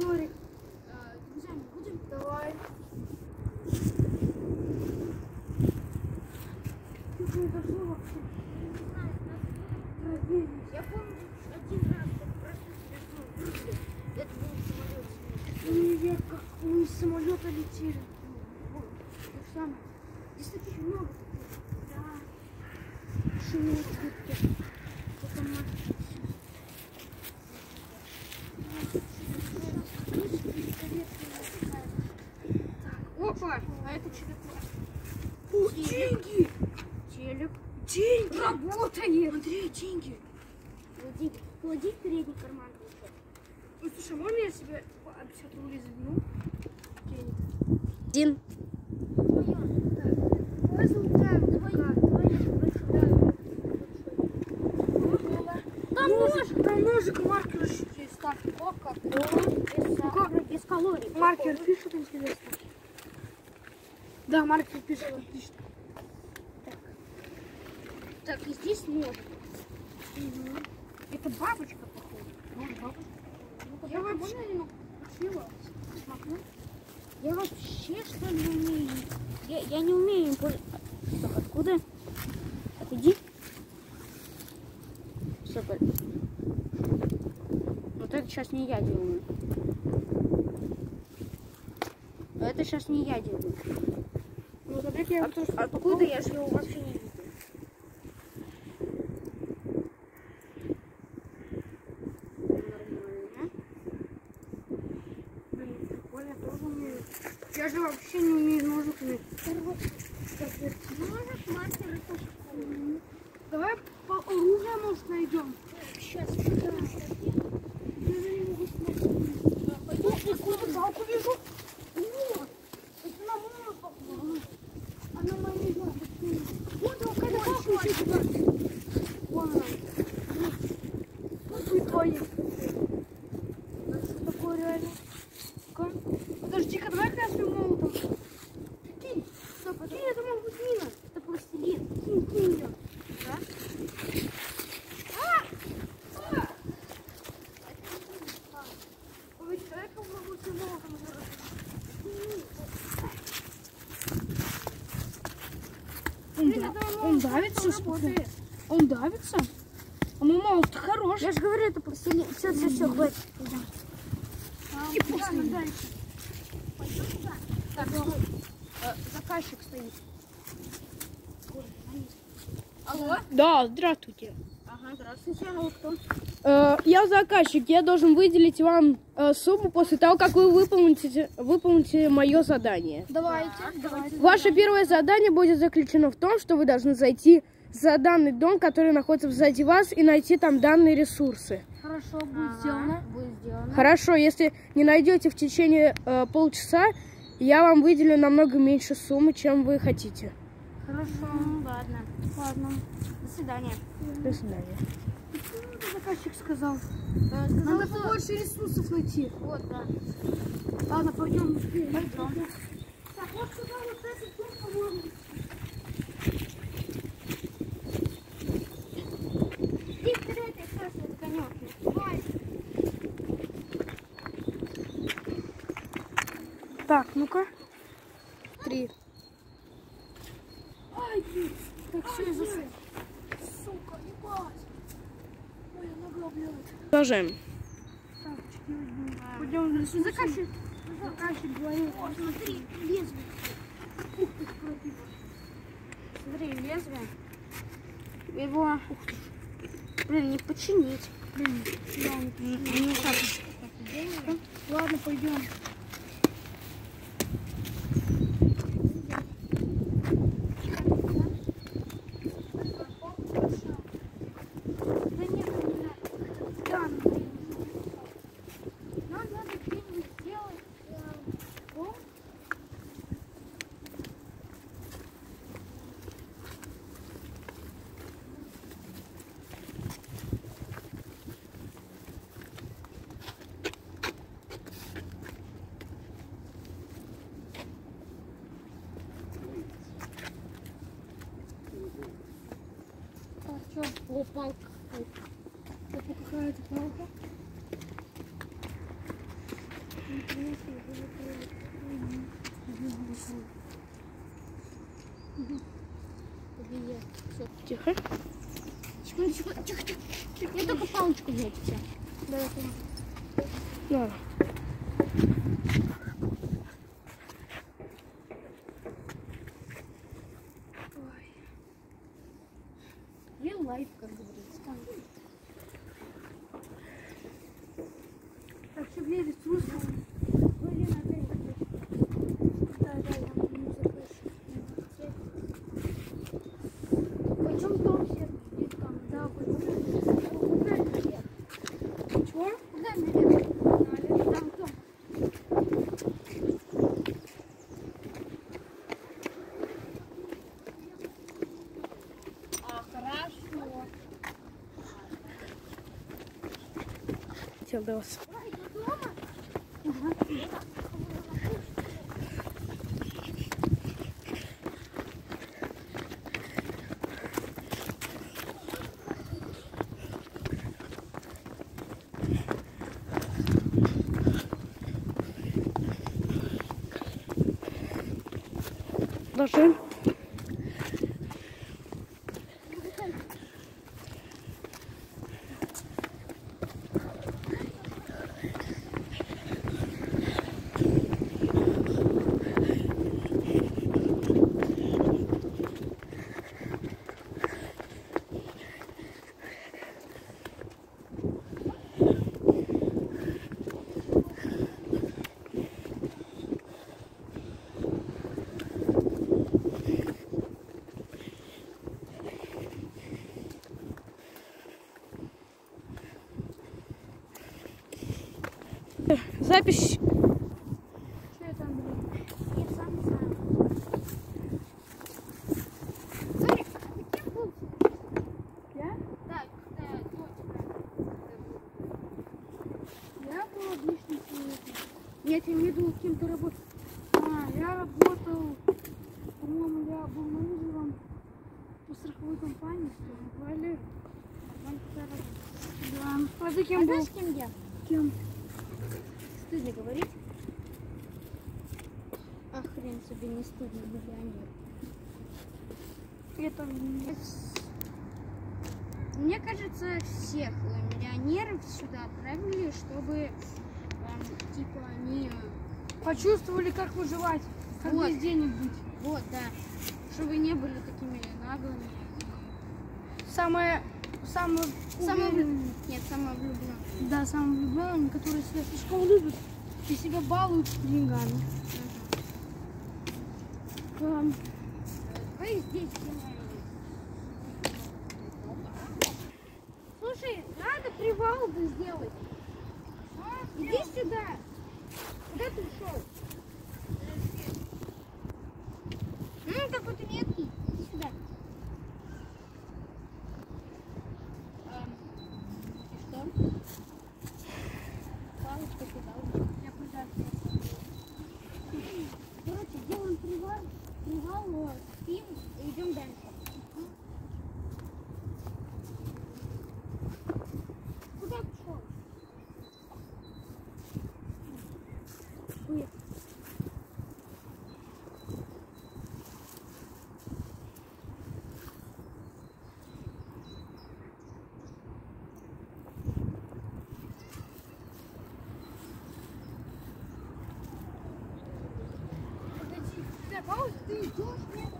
Дорик. Друзьями будем? Давай. Ты это что вообще? Я помню, один раз просто свернул. Это был самолет. Ну, я как мы из самолета летели. Вот, то же самое. Здесь таких много. Да. Шумит. Это мать. Опа! А это что такое? О, деньги! Телек. Деньги! Работает! Андрей, деньги! Клади, клади в передний карман. Ну, слушай, можно я себе по 50 рублей я попрошу. Там ножик, там ножик, маркер есть. Так, О, как. Сахара, без калорий. маркер пишет интересно. Да, маркер пишет отлично. Так, и здесь нож. Это бабочка, походу. Может, бабочка? Я вообще учила. Смотрю. Я вообще что ли не умею? Я, я не умею им пользоваться. Стоп, откуда? Отойди. Стоп. Вот это сейчас не я делаю. Это сейчас не я делаю. Ну, я От- тоже откуда я же его вообще не видел? Нормально. Блин, прикольно, тоже умею. Я же вообще не умею Можешь мастер и пошколу. Давай по оружию, может, найдем. Сейчас. О, какую-то галку вижу. О, это на мою похоже. Она моя не знаю, почему. Вот какая-то галка еще туда. Вон она. Вот и твои. Что такое реально? Ну-ка. Подожди-ка, давай-ка я своим молотом. Прикинь. Стоп, прикинь, это может быть мина. Это пластилин. Кинь, кинь ее. Да? Ой, давай попробуй своим молотом заразить. Он, да- он давится, смотри. Он давится? А мой молот хорош. Я же говорю, это пластилин. Все, все, все, хватит. И после дальше. Так, стой. Э, Заказчик стоит. Алло? Да, здравствуйте. Ага, здравствуйте. Вы кто? Э, я заказчик, я должен выделить вам э, сумму после того, как вы выполните, выполните мое задание. Давайте, давайте. Ваше первое задание будет заключено в том, что вы должны зайти за данный дом, который находится сзади вас, и найти там данные ресурсы. Хорошо, будет Ага, сделано. Будет сделано. Хорошо, если не найдете в течение э, полчаса, я вам выделю намного меньше суммы, чем вы хотите. Хорошо. Ладно. Ладно. До свидания. До свидания. Заказчик сказал? Э, сказал, Надо что- побольше ресурсов найти. Вот, да. Ладно, пойдем. Пойдем. Так, вот сюда вот этот дом, по-моему. Так, ну-ка. Три. Ай, блин. Так, все, я засыл. Сука, ебать. Моя нога, блядь. Продолжаем. Пойдем ресурсы. Заказчик. Заказчик говорит. О, смотри, лезвие. Ух ты, пробил. Смотри, лезвие. Его, блин, не починить. Блин, да, Ну, как? Ладно, пойдем. Да нет, не надо. Да, ну, Нам надо где-нибудь сделать э, дом. а что? О, палка. какая-то. Это какая-то палка. Тихо. Секунду, секунду, тихо, тихо. Я только палочку взять все. Давай, давай. Real life, как говорится. Так, чтобы я рисую. Блин, опять Да, да, я не запрещу. Пойдем в дом все. Да, пойдем. Куда наверх? Чего? Куда наверх? Наверх, там дом. А, хорошо. Хотел до вас. Ложим. Запись. Что блин? Я сам не знаю. Смотри, а? Я? Да, был обычным человеком. Нет, я в виду, кем ты работал. А, я работал, по-моему, я был менеджером по страховой компании, что ли. Вали. Да. А ты кем А был? знаешь, кем я? Кем? Стыдно говорить. А хрен себе не стыдно, миллионер. Это Мне кажется, всех э, миллионеров сюда отправили, чтобы эм, типа они почувствовали, как выживать, как Вот. без денег быть. вот, да, чтобы не были такими наглыми. Самое, самое, Самовлюбленными. Нет, самовлюбленными. Да, самовлюбленными, которые себя слишком любят и себя балуют деньгами. Вы здесь. Слушай, надо привал бы сделать. Иди сюда. Куда ты ушел? Ну, какой-то меткий. Иди Thank you.